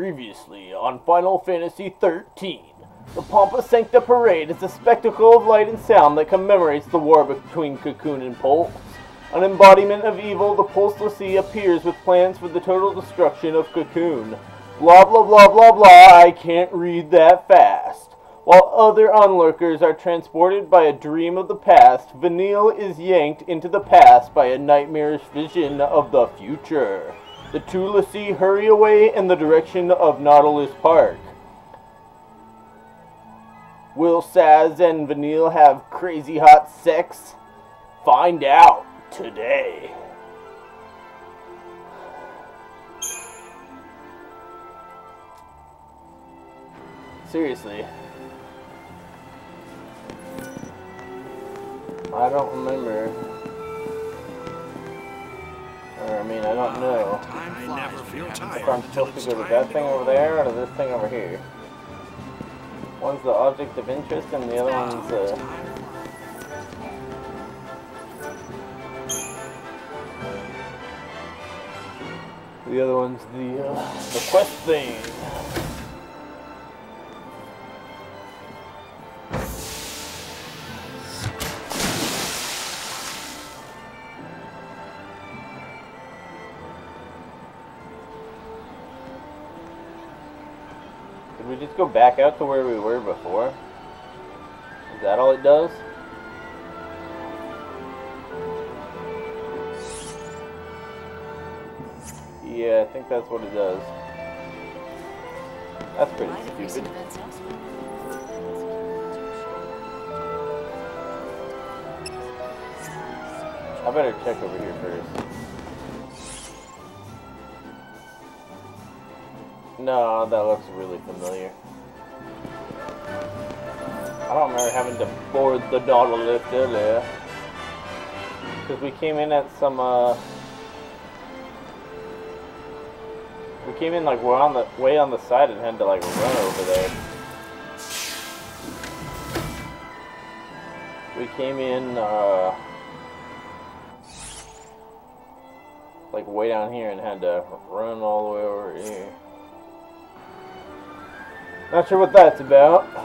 Previously on Final Fantasy XIII, the Pompa Sancta Parade is a spectacle of light and sound that commemorates the war between Cocoon and Pulse. An embodiment of evil, the Pulseless Sea appears with plans for the total destruction of Cocoon. Blah blah blah blah blah, I can't read that fast. While other onlookers are transported by a dream of the past, Vanille is yanked into the past by a nightmarish vision of the future. The l'Cie hurry away in the direction of Nautilus Park. Will Sazh and Vanille have crazy hot sex? Find out today. Seriously. I don't remember. Or, I mean, I don't know I never feel if tired I'm until supposed it's to go to time that thing over there or to this thing over here. One's the object of interest and the other one's uh, the other one's the uh, the quest thing. We just go back out to where we were before? Is that all it does? Yeah, I think that's what it does. That's pretty Might have recent stupid. I better check over here first. No, that looks really familiar. I don't remember having to board the dollar lift earlier. Because we came in at some, uh... We came in like we're on the way on the side and had to like run over there. We came in, uh... like way down here and had to run all the way over here. Not sure what that's about, I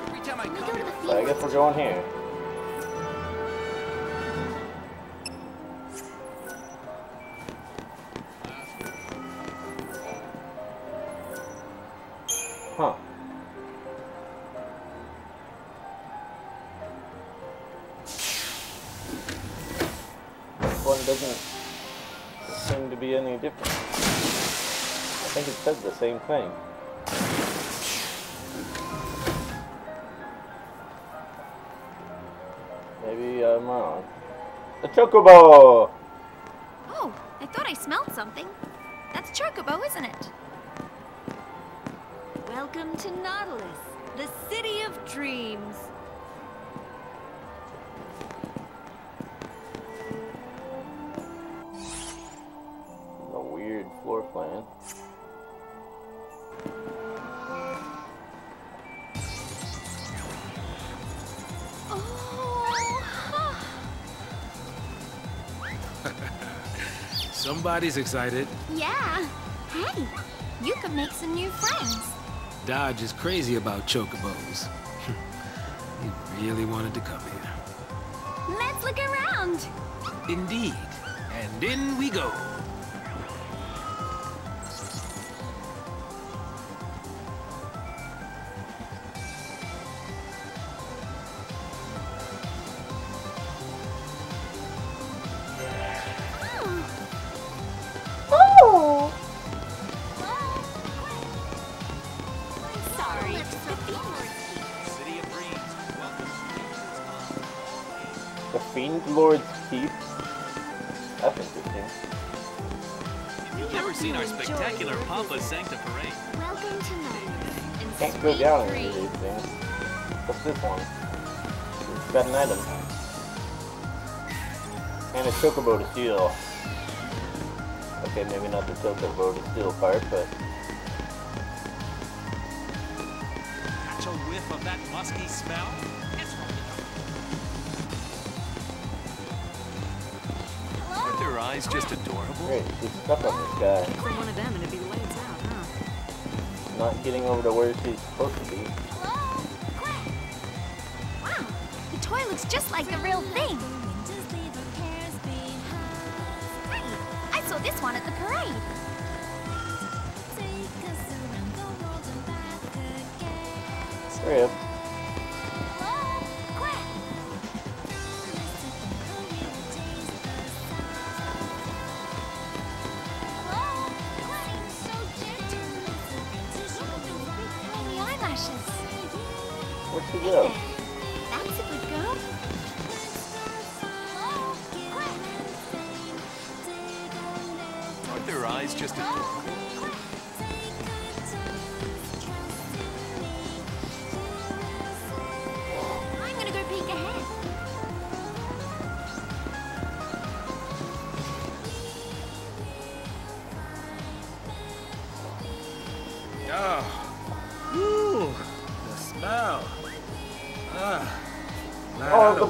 Can we come go to here, the but I guess we're going here. Huh. This one doesn't seem to be any different. I think it said the same thing. The Chocobo! Oh, I thought I smelled something. That's Chocobo, isn't it? Welcome to Nautilus, the city of dreams. Somebody's excited. yeah. Hey, you could make some new friends. Dajh is crazy about chocobos. he really wanted to come here. Let's look around. Indeed. And in we go. The Fiend Lord's Keep? That's interesting. You've never seen our spectacular Pompa Sancta parade. Welcome to Nautilus. and Can't go down any of these things. What's this one? It's got an item. And a chocobo to steal. Okay, maybe not the chocobo to steal part, but that musky smell? It's from the Aren't their eyes just adorable? great, she's stuck on this guy. For one of them, and it'd be lights out, huh? not getting over to where she's supposed to be. Hello? Quack. Wow, the toy looks just like the real thing. Hey, I saw this one at the parade. Curly eyelashes. Where'd she go? That's a good girl. Aren't their eyes just a...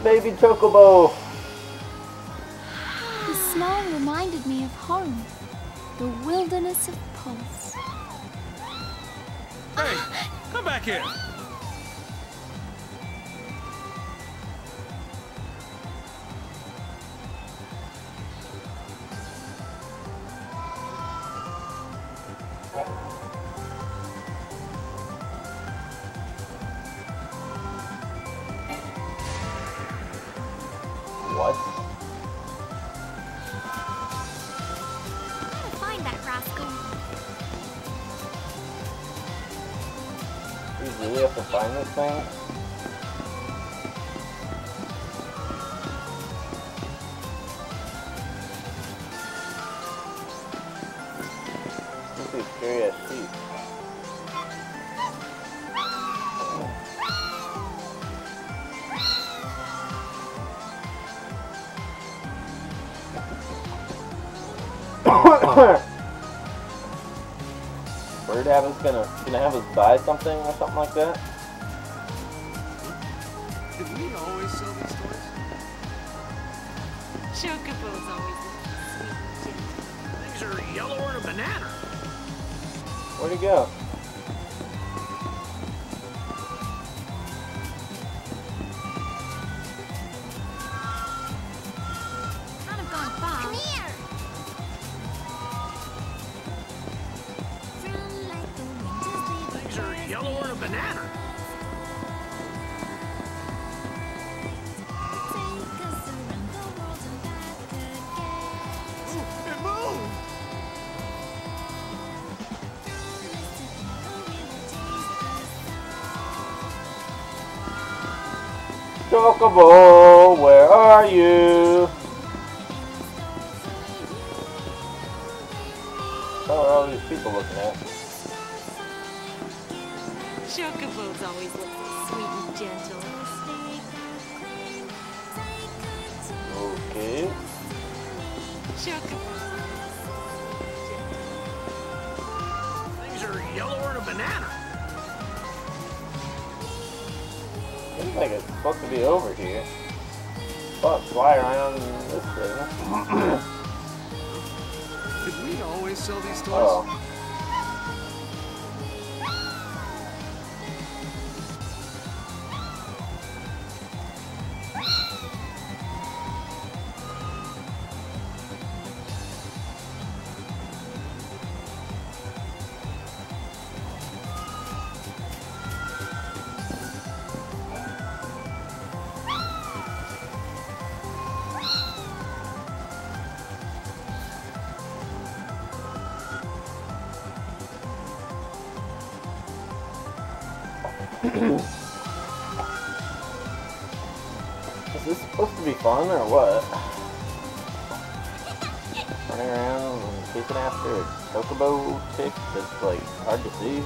glad I the don't- baby chocobo! The smell reminded me of home. The wilderness of Pulse. Hey, come back here. What? Find that rascal. You really have to find this thing? Bird have gonna gonna have us buy something or something like that? Did we always sell these toys? Chocobo's always sweet. Things are yellower than a banana. Where'd he go? Yellower than a banana. Chocobo, where are you? What are all these people looking at? Chocobo's always look sweet and gentle. Okay. Chocobo. Things are yellower than a banana. Seems like it's supposed to be over here. But fly around this thing. Did we always sell these toys? Oh. Is this supposed to be fun or what? Running around and chasing after a chocobo chick that's like hard to see.